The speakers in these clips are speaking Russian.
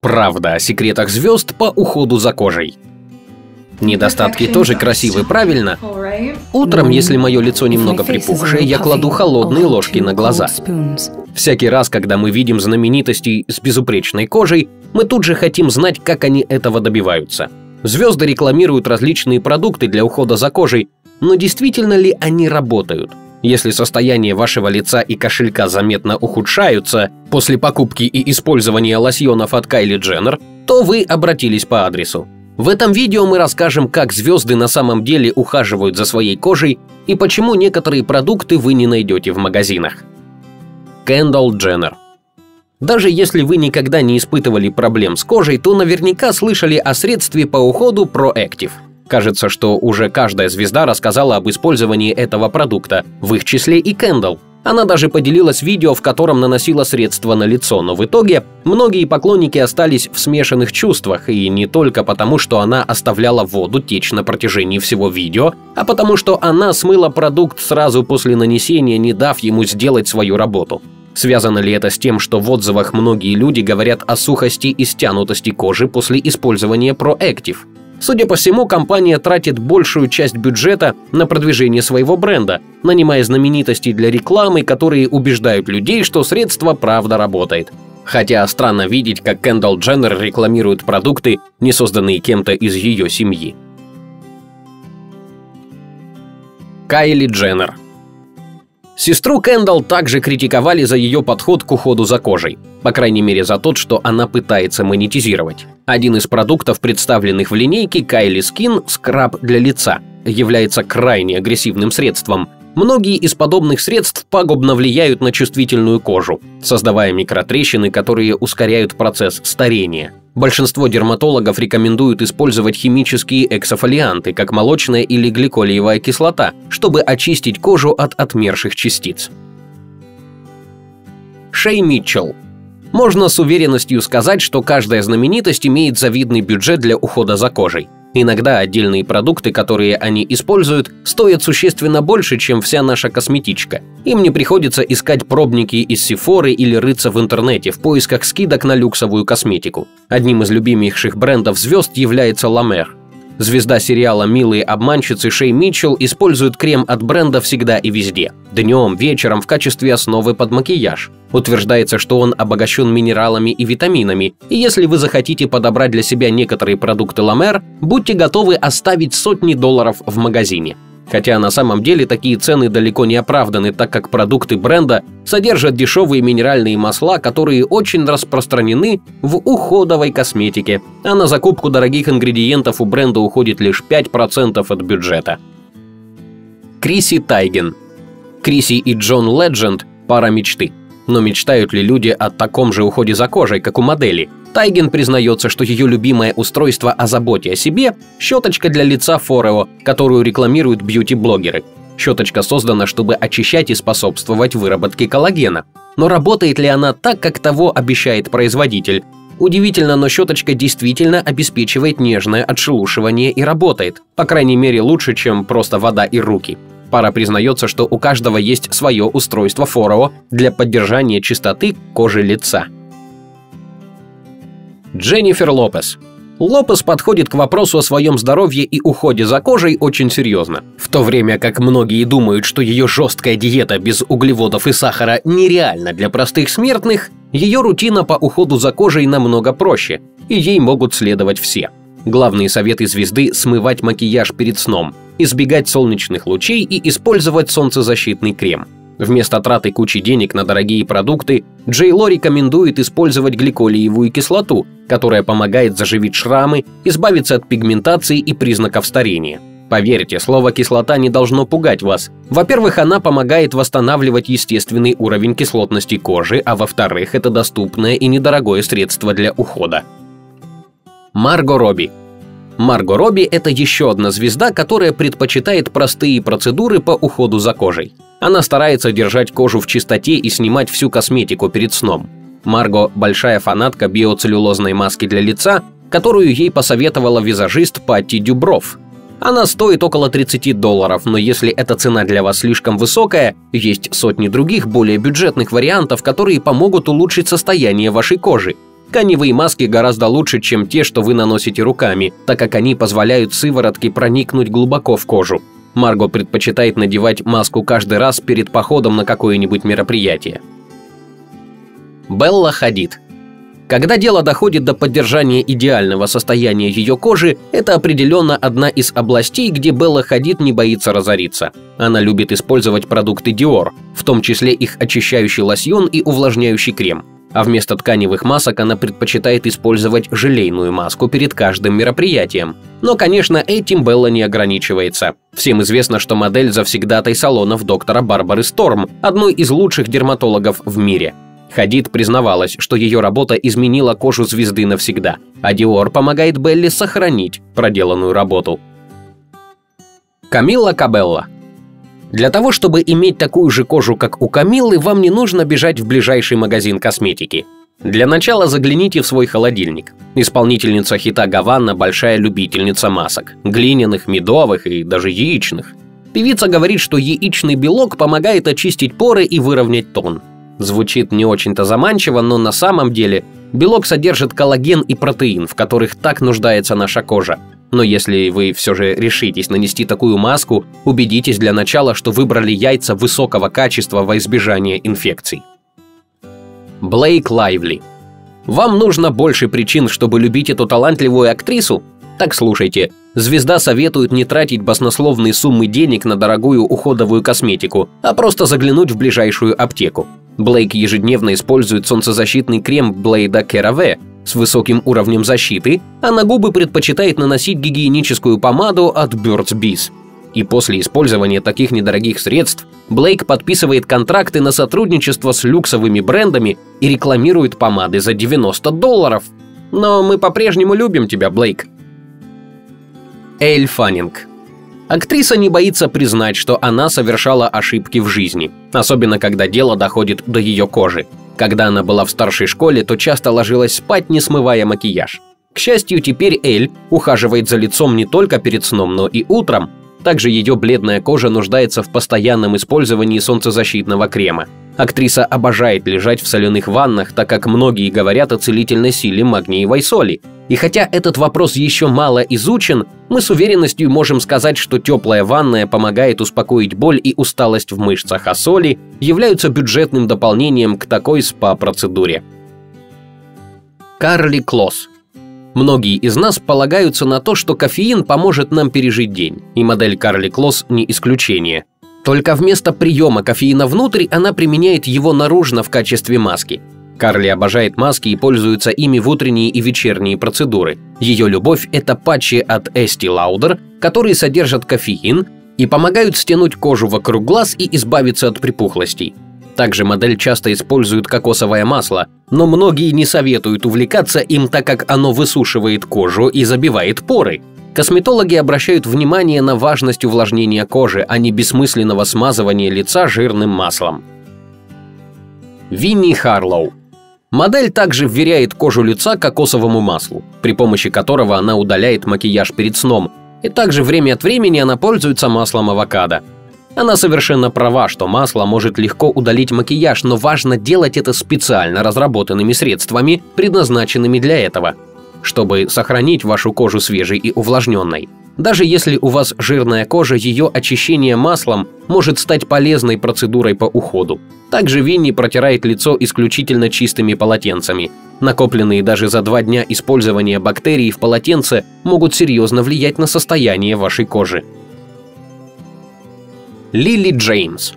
Правда о секретах звезд по уходу за кожей. Недостатки тоже красивы, правильно? Утром, если мое лицо немного припухшее, я кладу холодные ложки на глаза. Всякий раз, когда мы видим знаменитостей с безупречной кожей, мы тут же хотим знать, как они этого добиваются. Звезды рекламируют различные продукты для ухода за кожей, но действительно ли они работают? Если состояние вашего лица и кошелька заметно ухудшаются после покупки и использования лосьонов от Кайли Дженнер, то вы обратились по адресу. В этом видео мы расскажем, как звезды на самом деле ухаживают за своей кожей и почему некоторые продукты вы не найдете в магазинах. Кендалл Дженнер Даже если вы никогда не испытывали проблем с кожей, то наверняка слышали о средстве по уходу ProActive – Кажется, что уже каждая звезда рассказала об использовании этого продукта, в их числе и Кендалл. Она даже поделилась видео, в котором наносила средства на лицо, но в итоге многие поклонники остались в смешанных чувствах, и не только потому, что она оставляла воду течь на протяжении всего видео, а потому что она смыла продукт сразу после нанесения, не дав ему сделать свою работу. Связано ли это с тем, что в отзывах многие люди говорят о сухости и стянутости кожи после использования Proactive? Судя по всему, компания тратит большую часть бюджета на продвижение своего бренда, нанимая знаменитостей для рекламы, которые убеждают людей, что средство правда работает. Хотя странно видеть, как Кендалл Дженнер рекламирует продукты, не созданные кем-то из ее семьи. Кайли Дженнер – Сестру Кендалл также критиковали за ее подход к уходу за кожей. По крайней мере за тот, что она пытается монетизировать. Один из продуктов, представленных в линейке Kylie Skin скраб для лица, является крайне агрессивным средством. Многие из подобных средств пагубно влияют на чувствительную кожу, создавая микротрещины, которые ускоряют процесс старения. Большинство дерматологов рекомендуют использовать химические эксофолианты, как молочная или гликолиевая кислота, чтобы очистить кожу от отмерших частиц. Шей Митчелл можно с уверенностью сказать, что каждая знаменитость имеет завидный бюджет для ухода за кожей. Иногда отдельные продукты, которые они используют, стоят существенно больше, чем вся наша косметичка. Им не приходится искать пробники из Сифоры или рыться в интернете в поисках скидок на люксовую косметику. Одним из любимейших брендов звезд является Ламер. Звезда сериала «Милые обманщицы» Шей Митчелл использует крем от бренда всегда и везде. Днем, вечером в качестве основы под макияж. Утверждается, что он обогащен минералами и витаминами, и если вы захотите подобрать для себя некоторые продукты Ламер, будьте готовы оставить сотни долларов в магазине. Хотя на самом деле такие цены далеко не оправданы, так как продукты бренда содержат дешевые минеральные масла, которые очень распространены в уходовой косметике, а на закупку дорогих ингредиентов у бренда уходит лишь 5% от бюджета. Криси Тайген Криси и Джон Ледженд – пара мечты. Но мечтают ли люди о таком же уходе за кожей, как у модели? Тайген признается, что ее любимое устройство о заботе о себе – щеточка для лица Форео, которую рекламируют бьюти-блогеры. Щеточка создана, чтобы очищать и способствовать выработке коллагена. Но работает ли она так, как того обещает производитель? Удивительно, но щеточка действительно обеспечивает нежное отшелушивание и работает. По крайней мере, лучше, чем просто вода и руки. Пара признается, что у каждого есть свое устройство Фороо для поддержания чистоты кожи лица. Дженнифер Лопес Лопес подходит к вопросу о своем здоровье и уходе за кожей очень серьезно. В то время как многие думают, что ее жесткая диета без углеводов и сахара нереальна для простых смертных, ее рутина по уходу за кожей намного проще, и ей могут следовать все. Главные советы звезды – смывать макияж перед сном, избегать солнечных лучей и использовать солнцезащитный крем. Вместо траты кучи денег на дорогие продукты, Джей Ло рекомендует использовать гликолиевую кислоту, которая помогает заживить шрамы, избавиться от пигментации и признаков старения. Поверьте, слово «кислота» не должно пугать вас. Во-первых, она помогает восстанавливать естественный уровень кислотности кожи, а во-вторых, это доступное и недорогое средство для ухода. Марго Робби Марго Робби – это еще одна звезда, которая предпочитает простые процедуры по уходу за кожей. Она старается держать кожу в чистоте и снимать всю косметику перед сном. Марго – большая фанатка биоцеллюлозной маски для лица, которую ей посоветовала визажист Патти Дюбров. Она стоит около 30 долларов, но если эта цена для вас слишком высокая, есть сотни других более бюджетных вариантов, которые помогут улучшить состояние вашей кожи – Тканевые маски гораздо лучше, чем те, что вы наносите руками, так как они позволяют сыворотке проникнуть глубоко в кожу. Марго предпочитает надевать маску каждый раз перед походом на какое-нибудь мероприятие. Белла Хадид когда дело доходит до поддержания идеального состояния ее кожи, это определенно одна из областей, где Белла Хадид не боится разориться. Она любит использовать продукты Dior, в том числе их очищающий лосьон и увлажняющий крем. А вместо тканевых масок она предпочитает использовать желейную маску перед каждым мероприятием. Но, конечно, этим Белла не ограничивается. Всем известно, что модель завсегдатай салонов доктора Барбары Сторм, одной из лучших дерматологов в мире. Хадид признавалась, что ее работа изменила кожу звезды навсегда, а Диор помогает Белли сохранить проделанную работу. Камилла Кабелла Для того, чтобы иметь такую же кожу, как у Камиллы, вам не нужно бежать в ближайший магазин косметики. Для начала загляните в свой холодильник. Исполнительница хита Гаванна – большая любительница масок. Глиняных, медовых и даже яичных. Певица говорит, что яичный белок помогает очистить поры и выровнять тон. Звучит не очень-то заманчиво, но на самом деле белок содержит коллаген и протеин, в которых так нуждается наша кожа. Но если вы все же решитесь нанести такую маску, убедитесь для начала, что выбрали яйца высокого качества во избежание инфекций. Блейк Лайвли. Вам нужно больше причин, чтобы любить эту талантливую актрису? Так слушайте, звезда советует не тратить баснословные суммы денег на дорогую уходовую косметику, а просто заглянуть в ближайшую аптеку. Блейк ежедневно использует солнцезащитный крем Блейда CeraVe с высоким уровнем защиты, а на губы предпочитает наносить гигиеническую помаду от Burt's Bees. И после использования таких недорогих средств Блейк подписывает контракты на сотрудничество с люксовыми брендами и рекламирует помады за 90 долларов. Но мы по-прежнему любим тебя, Блейк. Эль Фаннинг Актриса не боится признать, что она совершала ошибки в жизни, особенно когда дело доходит до ее кожи. Когда она была в старшей школе, то часто ложилась спать, не смывая макияж. К счастью, теперь Эль ухаживает за лицом не только перед сном, но и утром. Также ее бледная кожа нуждается в постоянном использовании солнцезащитного крема. Актриса обожает лежать в соляных ваннах, так как многие говорят о целительной силе магниевой соли, и хотя этот вопрос еще мало изучен, мы с уверенностью можем сказать, что теплая ванная помогает успокоить боль и усталость в мышцах, а соли являются бюджетным дополнением к такой спа-процедуре. Карли Клосс Многие из нас полагаются на то, что кофеин поможет нам пережить день, и модель Карли Клосс не исключение. Только вместо приема кофеина внутрь она применяет его наружно в качестве маски – Карли обожает маски и пользуется ими в утренние и вечерние процедуры. Ее любовь – это патчи от Estee Lauder, которые содержат кофеин и помогают стянуть кожу вокруг глаз и избавиться от припухлостей. Также модель часто использует кокосовое масло, но многие не советуют увлекаться им, так как оно высушивает кожу и забивает поры. Косметологи обращают внимание на важность увлажнения кожи, а не бессмысленного смазывания лица жирным маслом. Винни Харлоу Модель также вверяет кожу лица кокосовому маслу, при помощи которого она удаляет макияж перед сном, и также время от времени она пользуется маслом авокадо. Она совершенно права, что масло может легко удалить макияж, но важно делать это специально разработанными средствами, предназначенными для этого, чтобы сохранить вашу кожу свежей и увлажненной. Даже если у вас жирная кожа, ее очищение маслом может стать полезной процедурой по уходу. Также Винни протирает лицо исключительно чистыми полотенцами. Накопленные даже за два дня использования бактерий в полотенце могут серьезно влиять на состояние вашей кожи. Лили Джеймс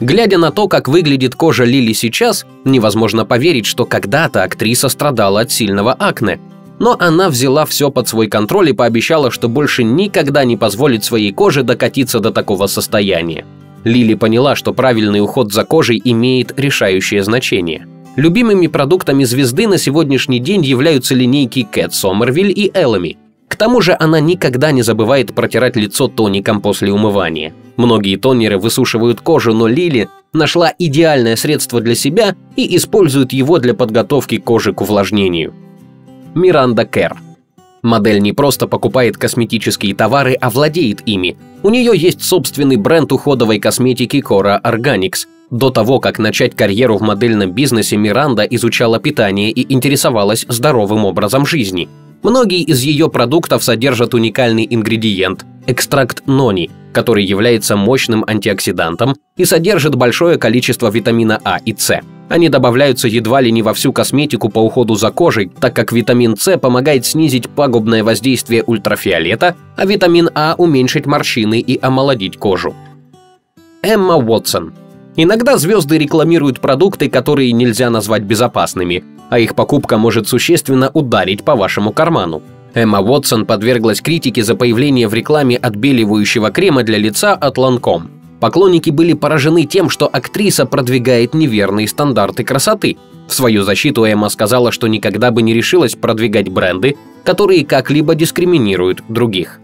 Глядя на то, как выглядит кожа Лили сейчас, невозможно поверить, что когда-то актриса страдала от сильного акне – но она взяла все под свой контроль и пообещала, что больше никогда не позволит своей коже докатиться до такого состояния. Лили поняла, что правильный уход за кожей имеет решающее значение. Любимыми продуктами звезды на сегодняшний день являются линейки Кэт Сомервиль и Эллами. К тому же она никогда не забывает протирать лицо тоником после умывания. Многие тонеры высушивают кожу, но Лили нашла идеальное средство для себя и использует его для подготовки кожи к увлажнению. Миранда Кэр. Модель не просто покупает косметические товары, а владеет ими. У нее есть собственный бренд уходовой косметики Cora Organics. До того, как начать карьеру в модельном бизнесе, Миранда изучала питание и интересовалась здоровым образом жизни. Многие из ее продуктов содержат уникальный ингредиент – экстракт нони, который является мощным антиоксидантом и содержит большое количество витамина А и С. Они добавляются едва ли не во всю косметику по уходу за кожей, так как витамин С помогает снизить пагубное воздействие ультрафиолета, а витамин А уменьшить морщины и омолодить кожу. Эмма Уотсон Иногда звезды рекламируют продукты, которые нельзя назвать безопасными, а их покупка может существенно ударить по вашему карману. Эмма Уотсон подверглась критике за появление в рекламе отбеливающего крема для лица от Lancome. Поклонники были поражены тем, что актриса продвигает неверные стандарты красоты. В свою защиту Эмма сказала, что никогда бы не решилась продвигать бренды, которые как-либо дискриминируют других.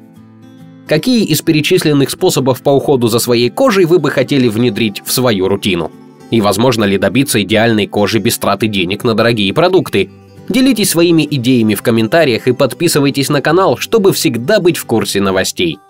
Какие из перечисленных способов по уходу за своей кожей вы бы хотели внедрить в свою рутину? И возможно ли добиться идеальной кожи без траты денег на дорогие продукты? Делитесь своими идеями в комментариях и подписывайтесь на канал, чтобы всегда быть в курсе новостей.